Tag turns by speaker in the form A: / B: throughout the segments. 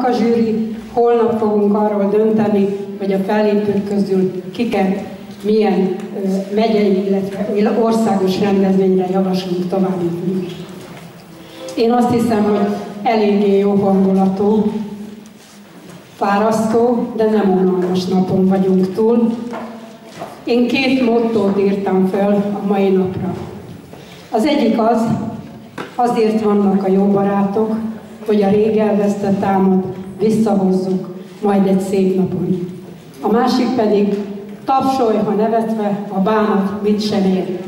A: A zsűri, holnap fogunk arról dönteni, hogy a fellépők közül kiket milyen megyei, illetve országos rendezvényre javaslunk tovább jutni. Én azt hiszem, hogy eléggé jó hangulatú, fárasztó, de nem unalmas napon vagyunk túl. Én két mottót írtam föl a mai napra. Az egyik az, azért vannak a jó barátok, hogy a rég elvesztett álmot visszahozzuk majd egy szép napon. A másik pedig tapsolj, ha nevetve, a bánat mit sem ér.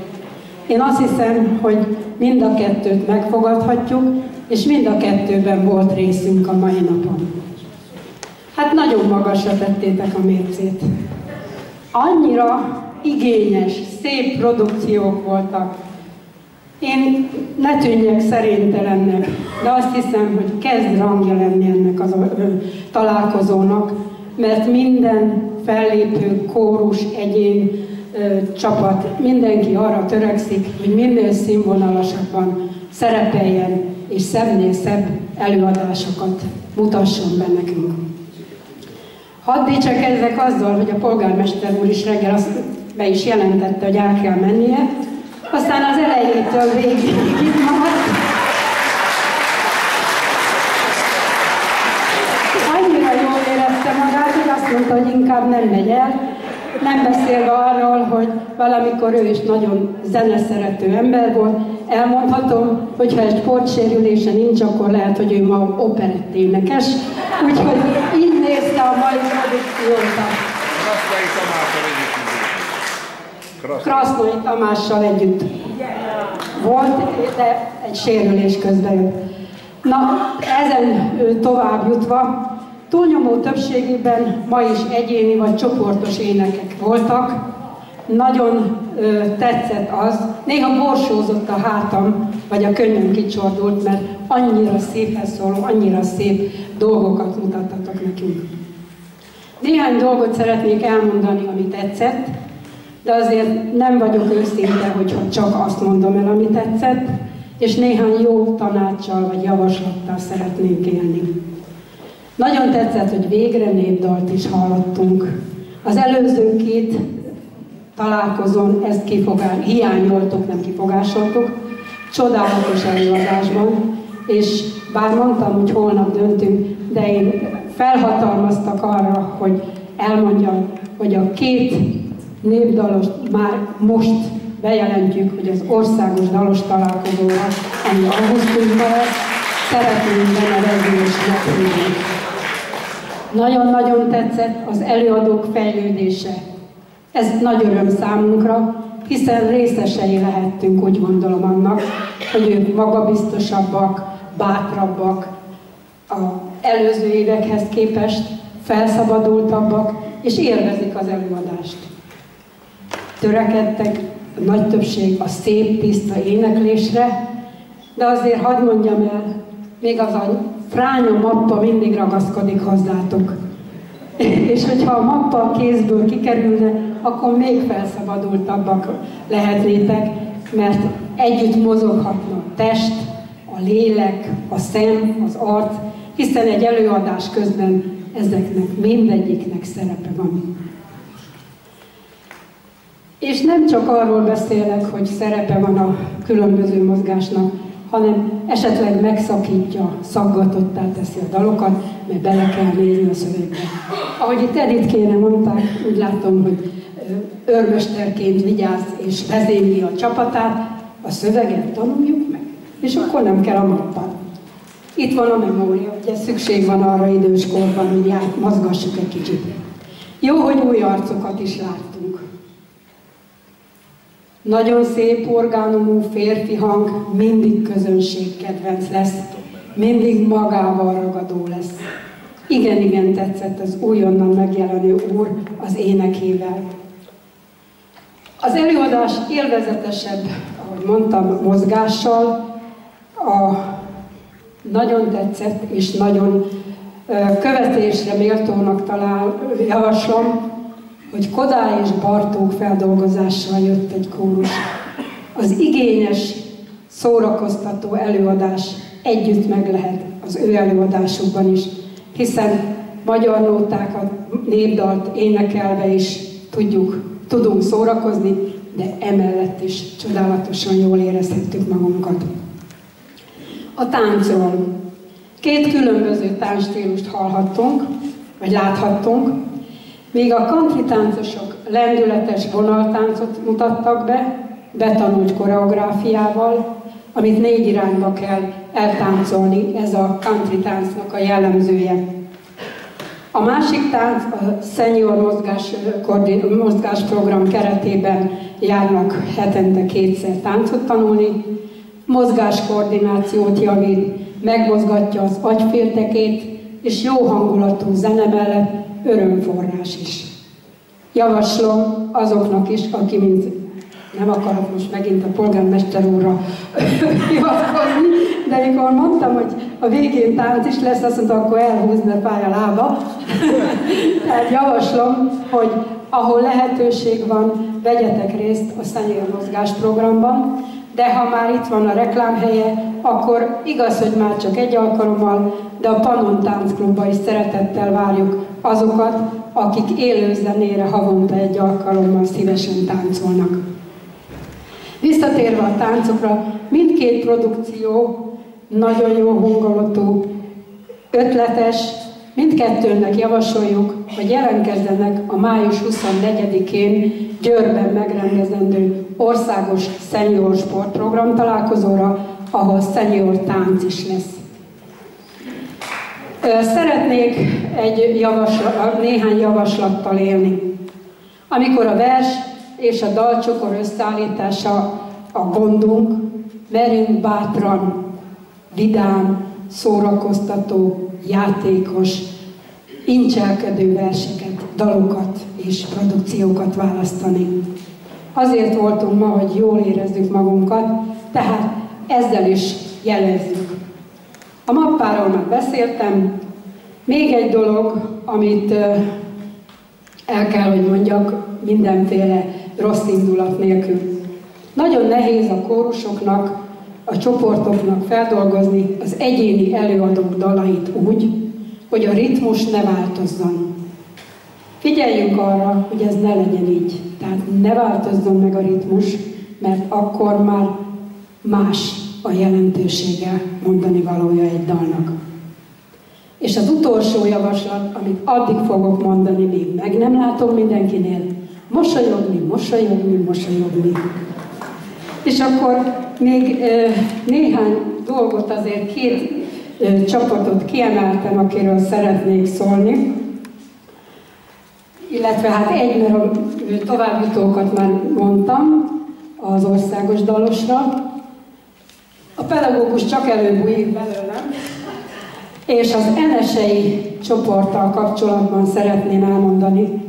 A: Én azt hiszem, hogy mind a kettőt megfogadhatjuk, és mind a kettőben volt részünk a mai napon. Hát nagyon magasra tettétek a mércét. Annyira igényes, szép produkciók voltak. Én ne tűnjek szerintelennek, de azt hiszem, hogy kezd rangja lenni ennek az a, találkozónak, mert minden fellépő, kórus, egyén, csapat, mindenki arra törekszik, hogy minél színvonalasabban szerepeljen, és szebbnél szebb előadásokat mutasson be nekünk. Hadd dicsekezzek azzal, hogy a polgármester úr is reggel azt be is jelentette, hogy el kell mennie, aztán az elejétől végig itt maradt. Annyira jól érezte magát, hogy azt mondta, hogy inkább nem megy el, nem beszélve arról, hogy valamikor ő is nagyon zeneszerető ember volt, elmondhatom, hogy ha egy sportsérülése nincs, akkor lehet, hogy ő ma operett énekes. Úgyhogy így nézte a mai produkciót.
B: Krasztai Tamással együtt.
A: Krasznai Tamással együtt volt, de egy sérülés közben jött. Na, ezen tovább jutva, túlnyomó többségében ma is egyéni vagy csoportos énekek voltak. Nagyon ö, tetszett az, néha borsózott a hátam, vagy a könnyem kicsordult, mert annyira széphez szóló, annyira szép dolgokat mutattatok nekünk. Néhány dolgot szeretnék elmondani, ami tetszett, de azért nem vagyok őszinte, hogyha csak azt mondom el, ami tetszett, és néhány jó tanácssal vagy javaslattal szeretnénk élni. Nagyon tetszett, hogy végre népdalt is hallottunk. Az előző két találkozón ezt kifogás, hiányoltuk, nem kifogásoltuk, csodálatos előadásban, és bár mondtam, hogy holnap döntünk, de én felhatalmaztak arra, hogy elmondjam, hogy a két népdalos már most bejelentjük, hogy az országos dalos találkozóra, ami augusztusban lesz, szeretnénk benevezni és meghívni. Nagyon-nagyon tetszett az előadók fejlődése. Ez nagy öröm számunkra, hiszen részesei lehettünk, úgy gondolom annak, hogy ők magabiztosabbak, bátrabbak, a előző évekhez képest felszabadultabbak, és élvezik az előadást törekedtek, a nagy többség a szép, tiszta éneklésre, de azért hadd mondjam el, még az a fránya mappa mindig ragaszkodik hozzátok. És hogyha a mappa a kézből kikerülne, akkor még felszabadultabbak lehetnétek, mert együtt mozoghatna a test, a lélek, a szem, az arc, hiszen egy előadás közben ezeknek mindegyiknek szerepe van. És nem csak arról beszélek, hogy szerepe van a különböző mozgásnak, hanem esetleg megszakítja, szaggatottá teszi a dalokat, mert bele kell nézni a szövegbe. Ahogy itt Edith kéne mondták, úgy látom, hogy örmösterként vigyáz és vezényli a csapatát, a szöveget tanuljuk meg, és akkor nem kell a mappát. Itt van a memória, ugye szükség van arra időskorban, hogy jár, mozgassuk egy kicsit. Jó, hogy új arcokat is láttunk. Nagyon szép orgánumú férfi hang mindig közönségkedvenc lesz, mindig magával ragadó lesz. Igen, igen tetszett az újonnan megjelenő úr az énekével. Az előadás élvezetesebb, ahogy mondtam, mozgással. A nagyon tetszett és nagyon követésre méltónak talál, javaslom, hogy Kodály és Bartók feldolgozással jött egy kórus. Az igényes, szórakoztató előadás együtt meg lehet az ő előadásukban is, hiszen magyar nótákat, népdalt énekelve is tudjuk, tudunk szórakozni, de emellett is csodálatosan jól érezhettük magunkat. A táncról. Két különböző táncstílust hallhattunk, vagy láthattunk, míg a country táncosok lendületes vonaltáncot mutattak be, betanult koreográfiával, amit négy irányba kell eltáncolni, ez a country táncnak a jellemzője. A másik tánc a senior mozgás, mozgás keretében járnak hetente kétszer táncot tanulni, mozgáskoordinációt javít, megmozgatja az agyféltekét, és jó hangulatú zene mellett örömforrás is. Javaslom azoknak is, aki mint nem akarok most megint a polgármester úrra hivatkozni, de amikor mondtam, hogy a végén tánc is lesz, azt mondta, akkor elhúzni a pálya lába. Tehát javaslom, hogy ahol lehetőség van, vegyetek részt a Szenyér Mozgás programban, de ha már itt van a reklámhelye, akkor igaz, hogy már csak egy alkalommal, de a Panon Táncklubba is szeretettel várjuk azokat, akik élő zenére havonta egy alkalommal szívesen táncolnak. Visszatérve a táncokra, mindkét produkció nagyon jó hangulatú, ötletes, mindkettőnek javasoljuk, hogy jelentkezzenek a május 24-én Győrben megrendezendő országos szenior sportprogram találkozóra, ahol szenior tánc is lesz. Szeretnék egy javaslat, néhány javaslattal élni. Amikor a vers és a dalcsokor összeállítása a gondunk, merünk bátran, vidám, szórakoztató, játékos, incselkedő verseket, dalokat és produkciókat választani. Azért voltunk ma, hogy jól érezzük magunkat, tehát ezzel is jelezzük. A mappáról már beszéltem. Még egy dolog, amit el kell, hogy mondjak, mindenféle rossz indulat nélkül. Nagyon nehéz a kórusoknak, a csoportoknak feldolgozni az egyéni előadók dalait úgy, hogy a ritmus ne változzon. Figyeljünk arra, hogy ez ne legyen így. Tehát ne változzon meg a ritmus, mert akkor már más a jelentősége mondani valója egy dalnak. És az utolsó javaslat, amit addig fogok mondani, még meg nem látom mindenkinél, mosolyogni, mosolyogni, mosolyogni. És akkor még néhány dolgot azért két csapatot kiemeltem, akiről szeretnék szólni. Illetve hát egy, mert a továbbjutókat már mondtam az országos dalosra. A pedagógus csak előbújik belőlem, és az enesei csoporttal kapcsolatban szeretném elmondani,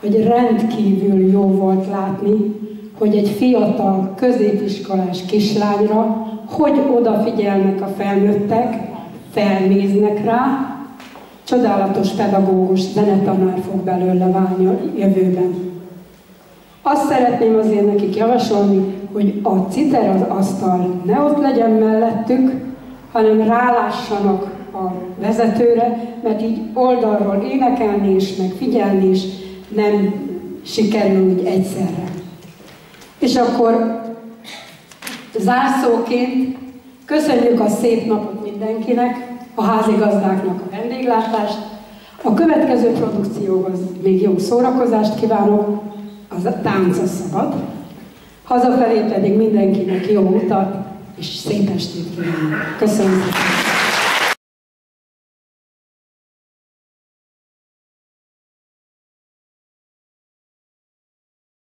A: hogy rendkívül jó volt látni, hogy egy fiatal középiskolás kislányra hogy odafigyelnek a felnőttek, felnéznek rá, csodálatos pedagógus zenetanár fog belőle válni a jövőben. Azt szeretném azért nekik javasolni, hogy a citer az asztal ne ott legyen mellettük, hanem rálássanak vezetőre, mert így oldalról énekelni is, meg figyelni is nem sikerül úgy egyszerre. És akkor zárszóként köszönjük a szép napot mindenkinek, a házigazdáknak a vendéglátást. A következő produkcióhoz még jó szórakozást kívánok, az a tánc a szabad. Hazafelé pedig mindenkinek jó utat, és szép estét kívánok. Köszönöm szépen!